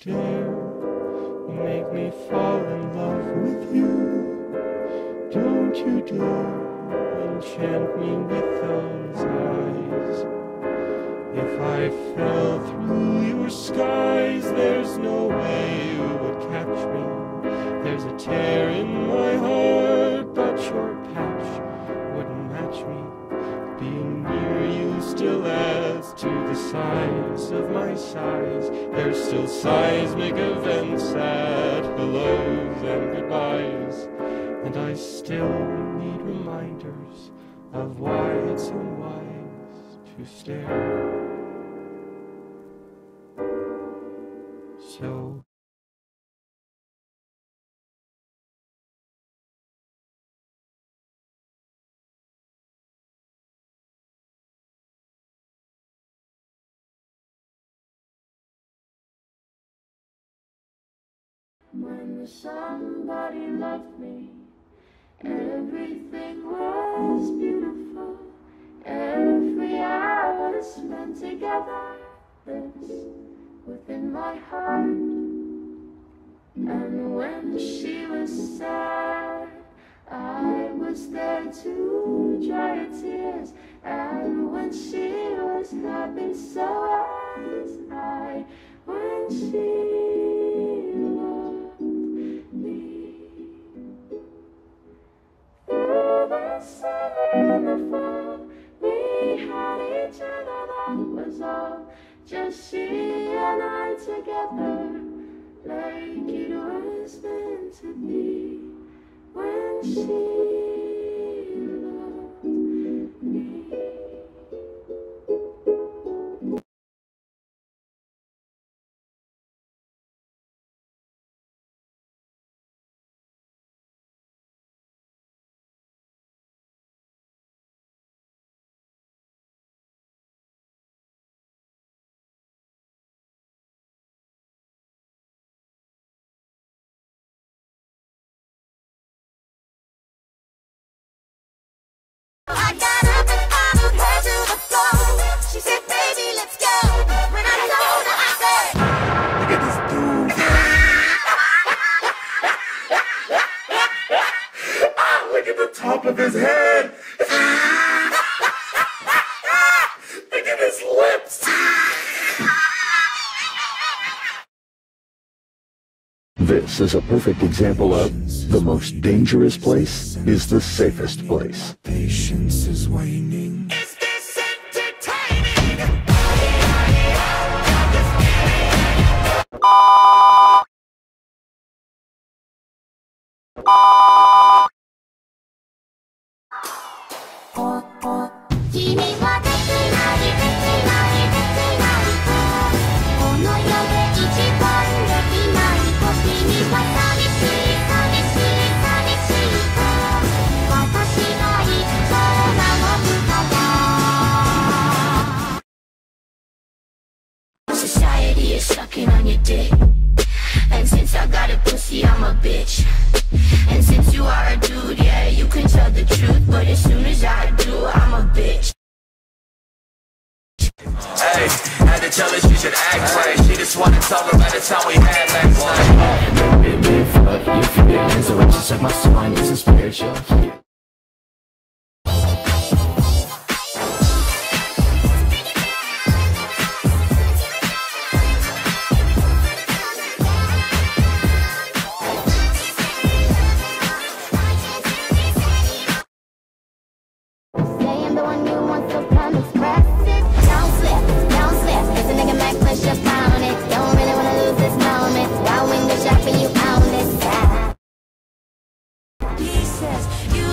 dare make me fall in love with you. Don't you dare enchant me with those eyes. If I fell through your skies, there's no way you would catch me. There's a tear in my heart, but your of my size. There's still seismic events at hellos and goodbyes. And I still need reminders of why it's unwise to stare. So When somebody loved me, everything was beautiful. Every hour spent together, this within my heart. And when she was sad, I was there to dry her tears. And when she was happy, so was I. When she fall, we had each other, that was all. Just she and I together, like it was meant to be. When she This is a perfect example of the most dangerous place is the safest place. Patience is waning. Just wanna by the time we had last night. Big, big fuck, you feel it. So just like my son is a spiritual. Says, You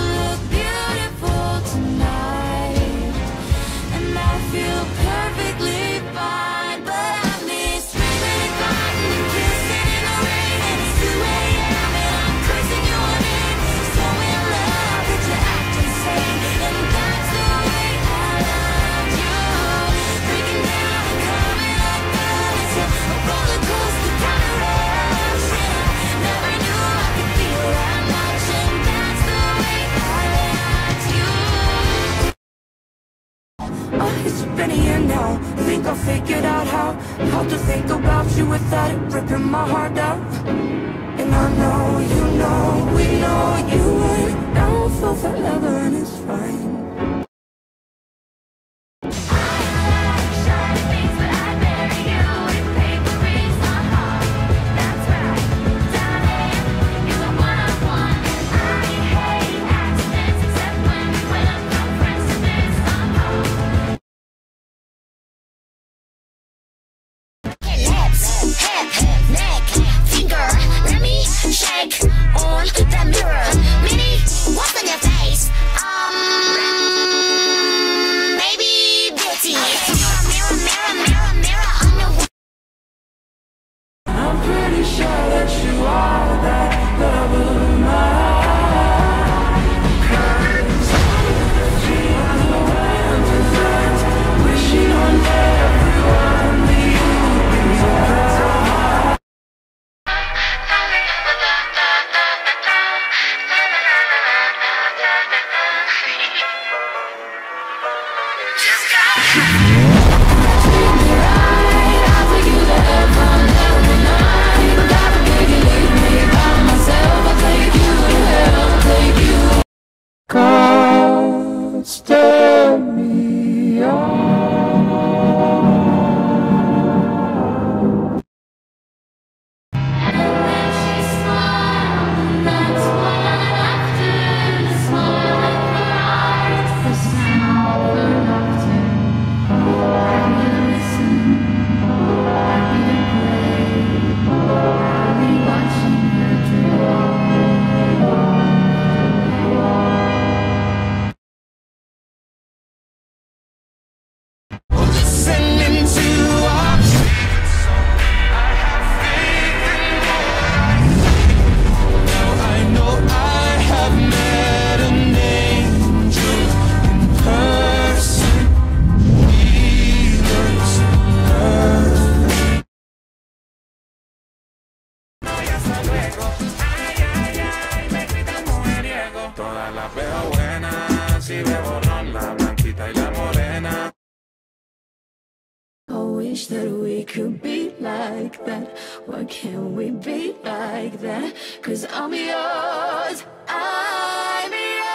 wish that we could be like that. Why can't we be like that? Cause I'm yours. I'm yours.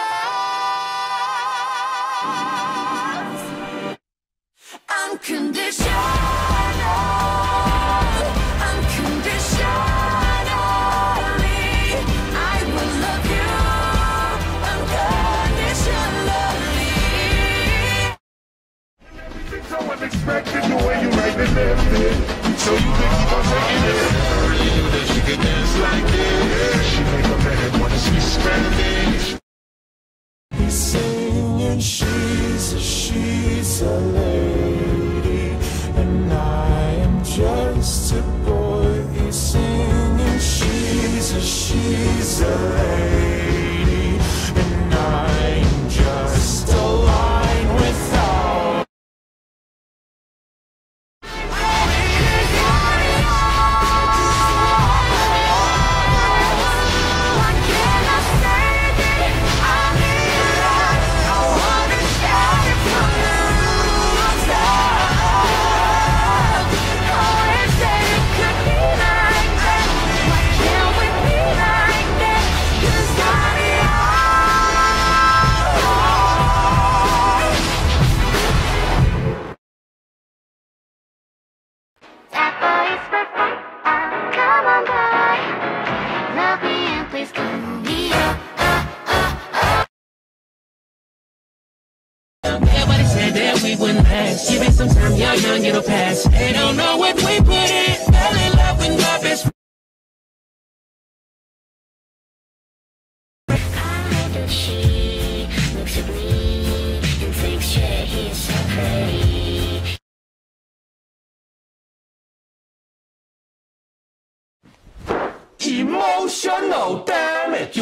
Unconditional. Unconditionally. So you think you gon' take it dance like this. She make a man wanna see spending. He's singing, she's a, she's a lady, and I am just a boy. He's singing, she's a, she's a lady, Everybody said that we wouldn't last. Give it some time, young, young, it'll pass. They don't know what we put in. Fell in love with my best friend. She looks at me and thinks, yeah, he's so pretty. Emotional damage.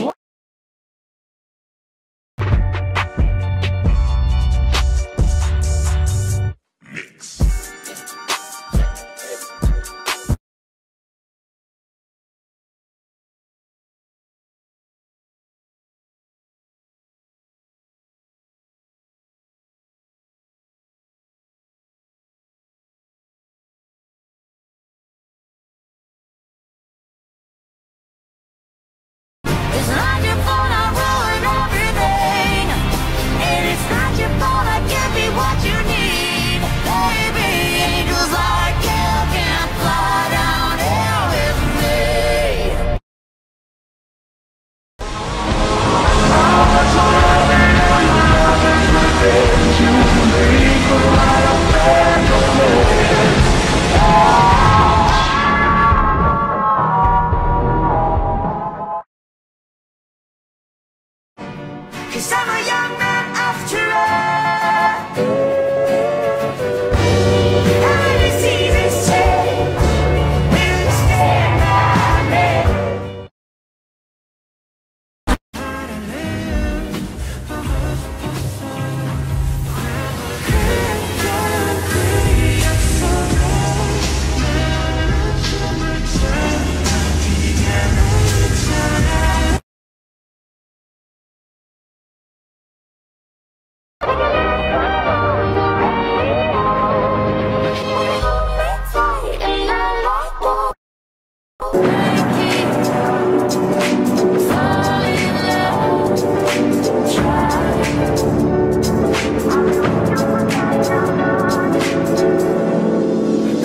I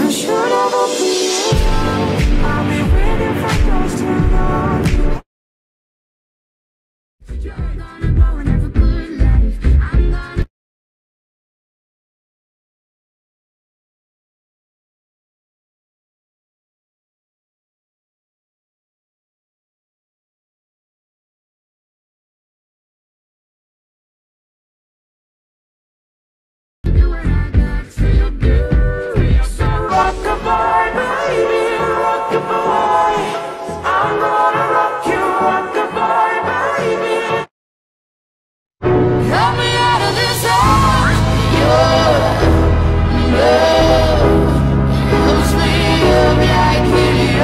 should have opened you.